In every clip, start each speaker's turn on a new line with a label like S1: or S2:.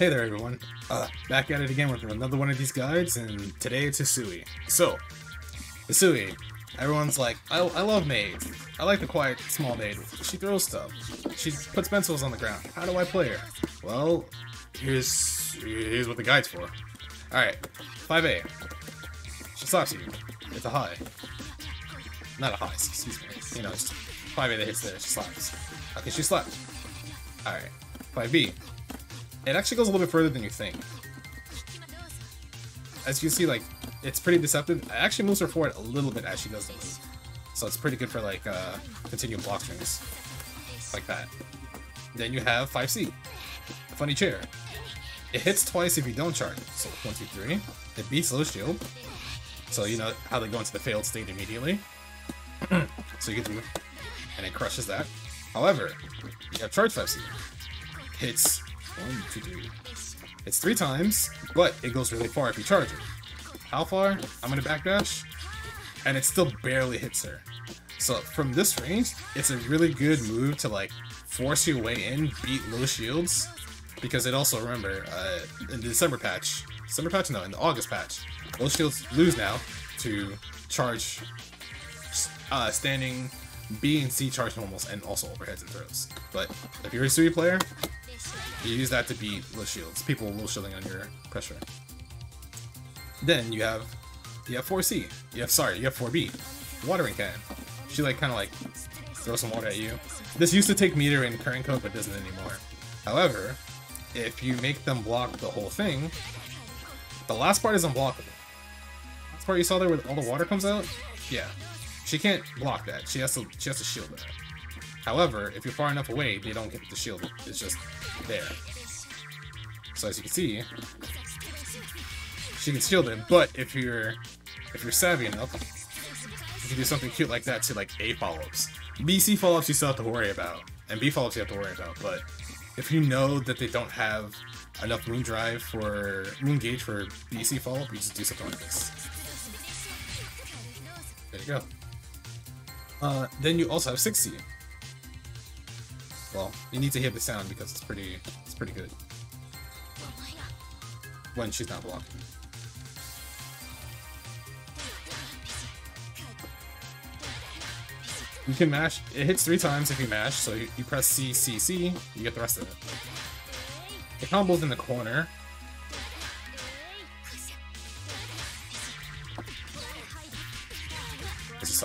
S1: Hey there everyone, uh, back at it again with another one of these guides, and today it's Hisui. So, Hisui, everyone's like, I, I love maids. I like the quiet, small maid. She throws stuff. She puts pencils on the ground. How do I play her? Well, here's, here's what the guide's for. Alright, 5A. She slaps you. It's a high. Not a high, excuse me. You know, it's 5A that hits there, she slaps. Okay, she slapped. Alright, 5B. It actually goes a little bit further than you think. As you see, like, it's pretty deceptive. It actually moves her forward a little bit as she does the move. So it's pretty good for, like, uh, continued block strings. Like that. Then you have 5C. The funny chair. It hits twice if you don't charge. So, 1, 2, 3. It beats low shield. So, you know how they go into the failed state immediately. so you can do... And it crushes that. However, you have charge 5C. Hits It's three times, but it goes really far if you charge it. How far? I'm gonna backdash, and it still barely hits her. So from this range, it's a really good move to like force your way in, beat low shields, because it also remember uh, in the December patch, December patch no, in the August patch, low shields lose now to charge uh, standing B and C charge normals and also overheads and throws. But if you're a Sui player, you use that to beat low shields. People low shielding under pressure. Then you have you have 4C. You have sorry, you have 4B. Watering can. She like kinda like throw some water at you. This used to take meter in current code but doesn't anymore. However, if you make them block the whole thing, the last part is unblockable. Last part you saw there where all the water comes out? Yeah. She can't block that. She has to she has to shield that. However, if you're far enough away, they don't get the shield. It's just there. So as you can see, she can shield it, but if you're if you're savvy enough, you can do something cute like that to like A follow-ups. BC follow-ups you still have to worry about, and B follow-ups you have to worry about, but if you know that they don't have enough moon drive for moon gauge for BC follow-up, you just do something like this. There you go. Uh, then you also have 6C. Well, you need to hear the sound because it's pretty it's pretty good. When she's not blocking. You can mash, it hits three times if you mash, so you, you press C, C, C, you get the rest of it. The combo's in the corner.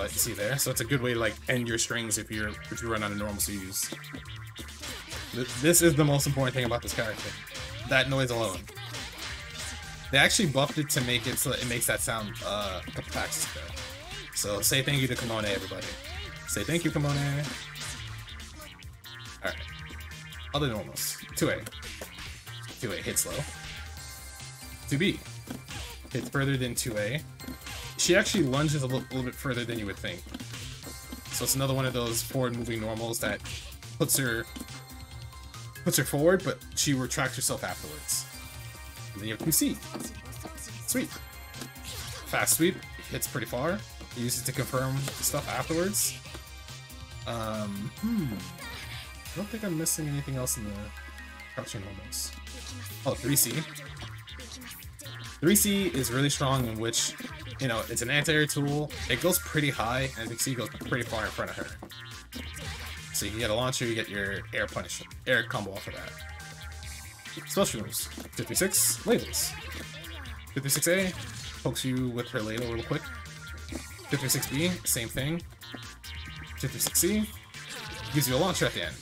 S1: See there, so it's a good way to like end your strings if you're if you run out of normal use. This is the most important thing about this character. That noise alone. They actually buffed it to make it so it makes that sound uh, ago. So say thank you to Kamone, everybody. Say thank you, Kamone. Alright. Other normals. 2A. 2A hits low. 2B. Hits further than 2A. She actually lunges a little, bit further than you would think. So it's another one of those forward-moving normals that puts her puts her forward, but she retracts herself afterwards. And then you have 2C. Sweep. Fast sweep hits pretty far. Uses it to confirm stuff afterwards. Um, hmm. I don't think I'm missing anything else in the crouching normals. Oh, 3C. 3C is really strong in which, you know, it's an anti-air tool. It goes pretty high, and 3C goes pretty far in front of her. So you can get a launcher, you get your air punish, air combo off of that. Special moves. 56, ladles. 56A, pokes you with her ladle real quick. 56B, same thing. 56C, gives you a launcher at the end.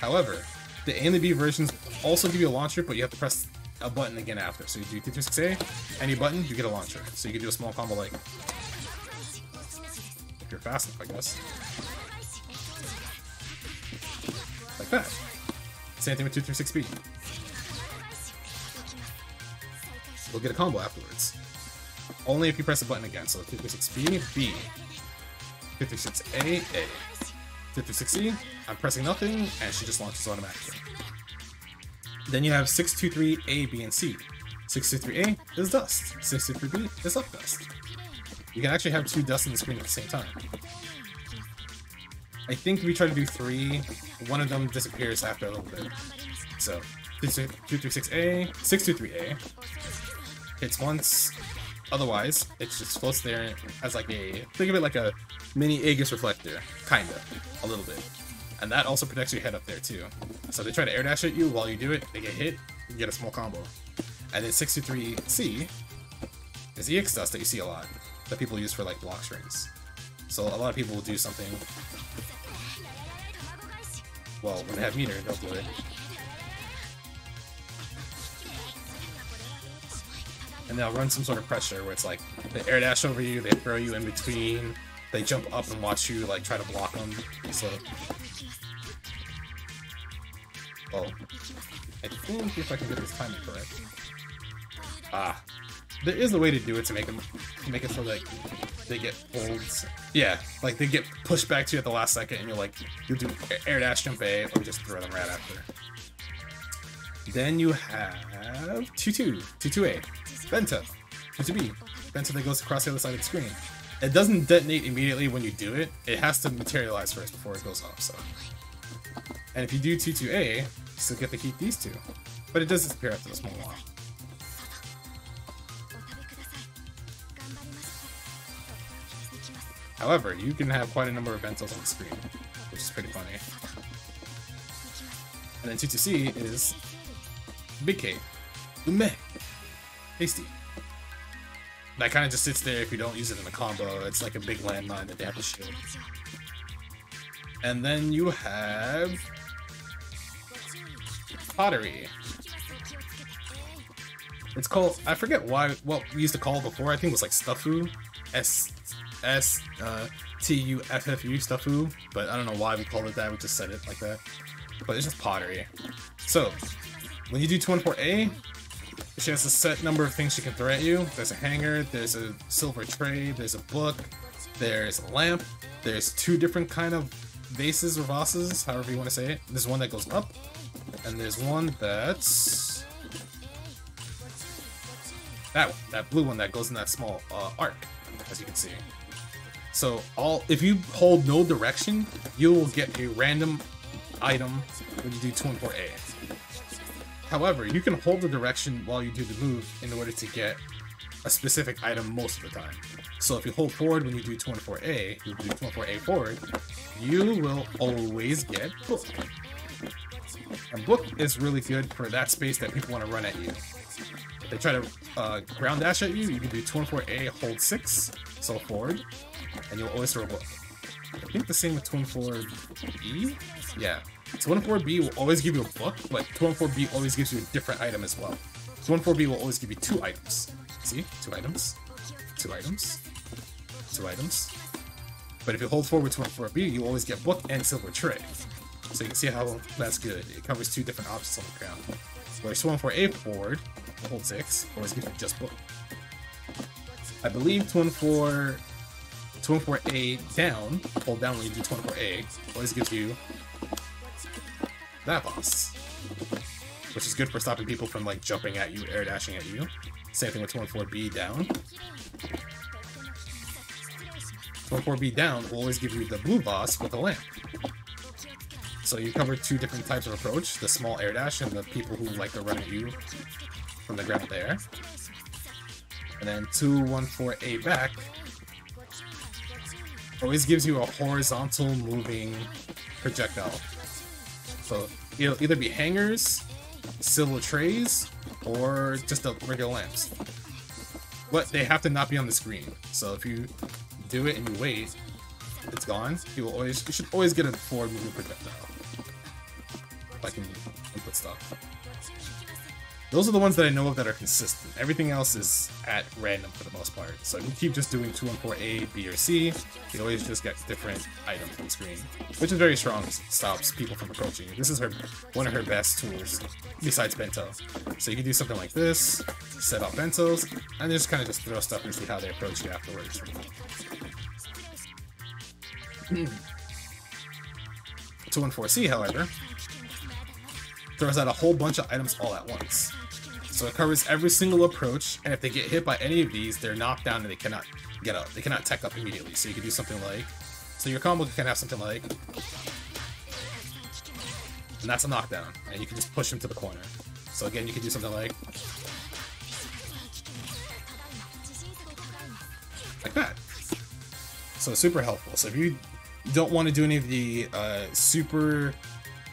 S1: However, the A and the B versions also give you a launcher, but you have to press a button again after. So you do 56A, any button, you get a launcher. So you can do a small combo like... If you're fast enough, I guess. Like that. Same thing with 236B. You'll get a combo afterwards. Only if you press the button again. So 236B, B. 236A, A. 236C, I'm pressing nothing, and she just launches automatically. Then you have 623A, B, and C. 623A is dust. 623B is up dust. You can actually have two dust on the screen at the same time. I think if we try to do three, one of them disappears after a little bit. So 236A, 623A. Hits once, otherwise, it just floats there as like a, think of it like a mini Aegis reflector, kinda, a little bit. And that also protects your head up there too. So they try to air dash at you while you do it, they get hit, you get a small combo. And then 63C is EX dust that you see a lot, that people use for like block strings. So a lot of people will do something. Well, when they have meter, they'll do it. And they'll run some sort of pressure where it's like they air dash over you, they throw you in between, they jump up and watch you like try to block them. So, oh, I think if I can get this timing correct. Ah, there is a way to do it to make them make it so like they get holds. Yeah, like they get pushed back to you at the last second, and you're like you do air dash jump A or just throw them right after. Then you have 2-2, 2-2A, Bento, 2-2B, Bento that goes across the other side of the screen. It doesn't detonate immediately when you do it, it has to materialize first before it goes off, so. And if you do 2-2A, you still get to keep these two. But it does disappear after a small while. However, you can have quite a number of Bentos on the screen, which is pretty funny. And then 2-2C is Big K. Ume. Tasty. That kind of just sits there if you don't use it in a combo. It's like a big landmine that they have to shield. And then you have... Pottery. It's called... I forget why what we used to call it before. I think it was like Stuffu. S... S... Uh, T-U-F-F-U, Stuffu. But I don't know why we called it that. We just said it like that. But it's just pottery. So, when you do 214A, she has a set number of things she can throw at you. There's a hanger, there's a silver tray, there's a book, there's a lamp, there's two different kind of vases or vases, however you want to say it. There's one that goes up, and there's one that's... That one, that blue one that goes in that small uh, arc, as you can see. So all if you hold no direction, you will get a random item when you do 214A. However, you can hold the direction while you do the move in order to get a specific item most of the time. So if you hold forward when you do 24A, you do 24A forward, you will always get Book. And Book is really good for that space that people want to run at you. If they try to uh, ground dash at you, you can do 24A, hold 6, so forward, and you'll always throw a Book. I think the same with 24B? Yeah, 214B will always give you a book, but 214B always gives you a different item as well. 214B will always give you two items. See? Two items. Two items. Two items. But if you hold forward 214B, you always get book and silver tray. So you can see how that's good. It covers two different options on the ground. Whereas 214A forward, hold 6, always gives you just book. I believe 214 214A down, hold down when you do 214A, always gives you that boss. Which is good for stopping people from like jumping at you, air dashing at you. Same thing with 24B down. 24B down will always give you the blue boss with the lamp. So you cover two different types of approach, the small air dash and the people who like to run at you from the ground there. And then 214A back always gives you a horizontal moving projectile. So it'll either be hangers, silver trays, or just the regular lamps. But they have to not be on the screen. So if you do it and you wait, it's gone. You will always you should always get a forward moving projectile. If I can input stuff. Those are the ones that I know of that are consistent. Everything else is at random for the most part. So you keep just doing 2 and 4 A, B, or C, you always just get different items on screen. Which is very strong, stops people from approaching you. This is her one of her best tools, besides Bento. So you can do something like this, set up Bentos, and just kind of just throw stuff and see how they approach you afterwards. Hmm. 2 and 4C, however, throws out a whole bunch of items all at once. So it covers every single approach, and if they get hit by any of these, they're knocked down and they cannot get up. They cannot tech up immediately. So you can do something like, so your combo can have something like, and that's a knockdown, and you can just push him to the corner. So again, you can do something like like that. So super helpful. So if you don't want to do any of the uh, super,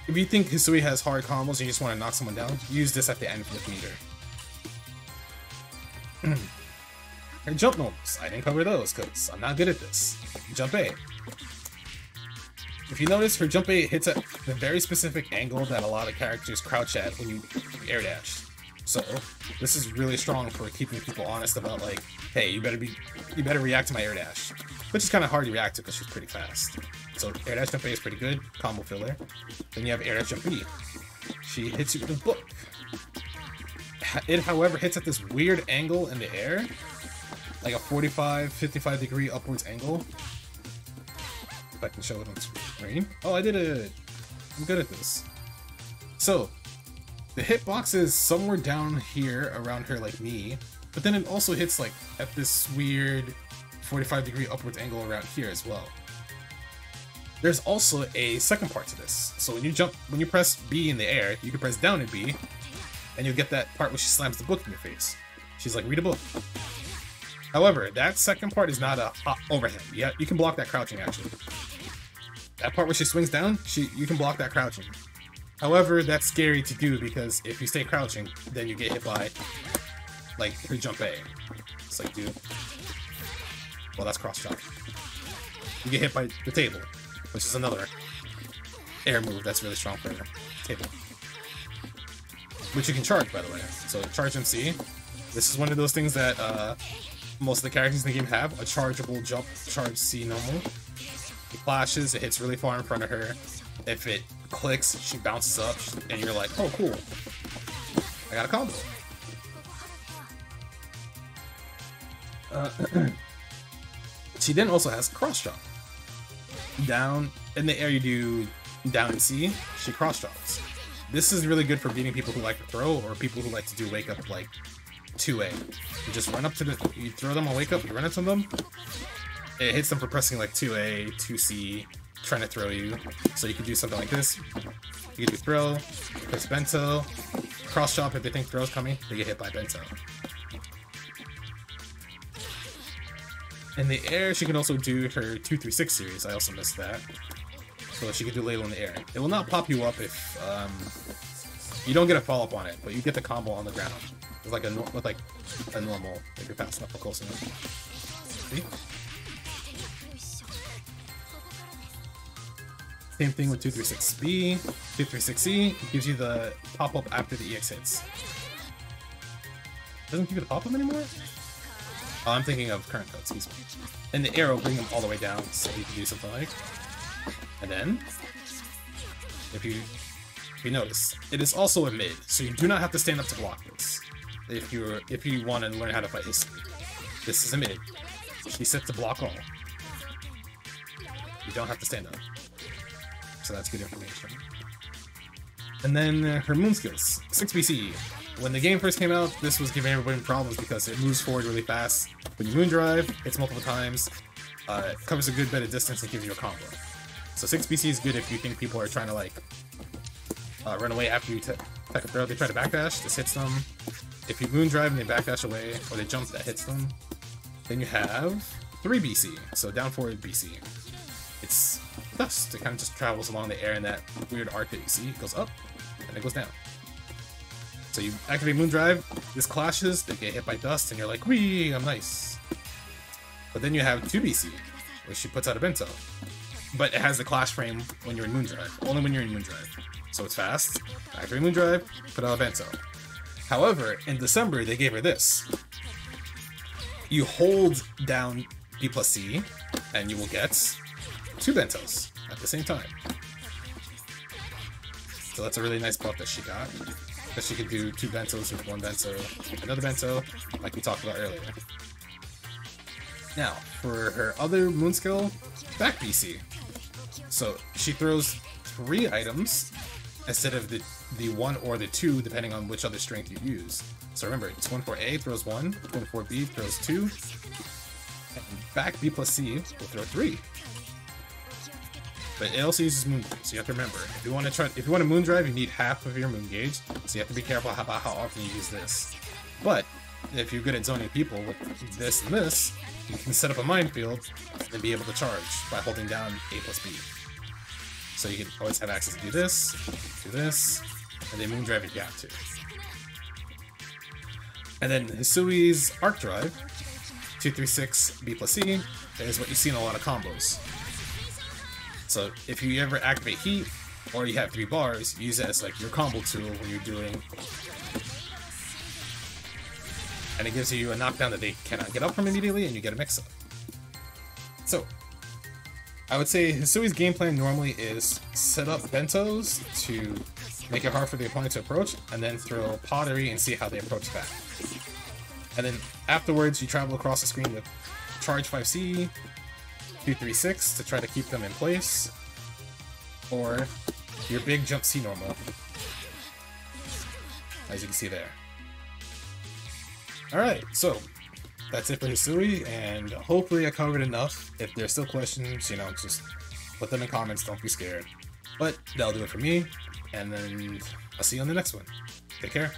S1: if you think Hisui has hard combos and you just want to knock someone down, use this at the end for the meter. Jump normals. I didn't cover those because I'm not good at this. Jump A. If you notice, her jump A hits at the very specific angle that a lot of characters crouch at when you air dash. So this is really strong for keeping people honest about like, hey, you better be, you better react to my air dash, which is kind of hard to react to because she's pretty fast. So air dash jump A is pretty good, combo filler. Then you have air dash jump B. She hits you with a book. It, however, hits at this weird angle in the air, like a 45, 55 degree upwards angle. If I can show it on screen. Oh, I did it. I'm good at this. So, the hitbox is somewhere down here around her like me, but then it also hits like at this weird 45 degree upwards angle around here as well. There's also a second part to this. So when you jump, when you press B in the air, you can press down and B, and you'll get that part where she slams the book in your face. She's like, read a book. However, that second part is not a overhead. Yeah, you can block that crouching actually. That part where she swings down, she you can block that crouching. However, that's scary to do because if you stay crouching, then you get hit by like her jump A. It's like dude. Well that's cross chop. You get hit by the table, which is another air move that's really strong for the table. Which you can charge by the way. So charge MC. This is one of those things that uh, most of the characters in the game have, a chargeable jump charge C normal. It flashes, it hits really far in front of her. If it clicks, she bounces up, and you're like, oh, cool. I got a combo. Uh, she then also has cross drop. Down in the air, you do down and C, she cross drops. This is really good for beating people who like to throw or people who like to do wake up like 2A. You just run up to the, you throw them on wake up, you run into them, it hits them for pressing like 2A, 2C, trying to throw you. So you can do something like this. You can do throw, press bento, cross chop if they think throw's coming, they get hit by bento. In the air, she can also do her 236 series. I also missed that. So she can do ladle in the air. It will not pop you up if um, you don't get a follow-up on it, but you get the combo on the ground. With like a with like a normal if you're fast enough or close enough. See? Same thing with 236B, 236C, gives you the pop-up after the EX hits. Doesn't give you the pop-up anymore? Oh, I'm thinking of current code, excuse me. And the arrow bring them all the way down, so you can do something like... And then, if you, if you notice, it is also a mid, so you do not have to stand up to block this if you if you want to learn how to fight his This is a mid. He's set to block all. You don't have to stand up. So that's good information. And then uh, her moon skills. 6 BC. When the game first came out, this was giving everybody problems because it moves forward really fast. When you moon drive, hits multiple times, uh, covers a good bit of distance and gives you a combo. So 6 BC is good if you think people are trying to like uh, run away after you take a throw. They try to backdash, this hits them. If you moon drive and they backdash away, or they jump, that hits them. Then you have 3 BC, so down forward BC. It's dust. It kind of just travels along the air in that weird arc that you see. It goes up, and it goes down. So you activate moon drive, this clashes, they get hit by dust, and you're like, wee, I'm nice. But then you have 2 BC, which she puts out a bento. But it has the clash frame when you're in moon drive, only when you're in moon drive. So it's fast, activate moon drive, put out a bento. However, in December, they gave her this. You hold down B plus C, and you will get two bentos at the same time. So that's a really nice buff that she got. That she can do two bentos with one bento, another bento, like we talked about earlier. Now, for her other moon skill, back BC. So she throws three items instead of the the one or the two, depending on which other strength you use. So remember, it's 24A throws one, 24B throws two, and back B plus C will throw three. But it also uses moon so you have to remember if you want to try if you want to moon drive you need half of your moon gauge so you have to be careful about how often you use this. But if you're good at zoning people with this and this you can set up a minefield and be able to charge by holding down a plus b. So you can always have access to do this do this and then moon drive if you have to. And then Hisui's arc drive 236 b plus c is what you see in a lot of combos so if you ever activate heat, or you have three bars, use it as like your combo tool when you're doing. And it gives you a knockdown that they cannot get up from immediately, and you get a mix-up. So, I would say Hisui's game plan normally is set up bentos to make it hard for the opponent to approach, and then throw pottery and see how they approach back. And then afterwards, you travel across the screen with charge 5C, 236 to try to keep them in place, or your big jump C normal, as you can see there. Alright, so that's it for Hisui, and hopefully I covered enough. If there's still questions, you know, just put them in comments, don't be scared. But that'll do it for me, and then I'll see you on the next one. Take care.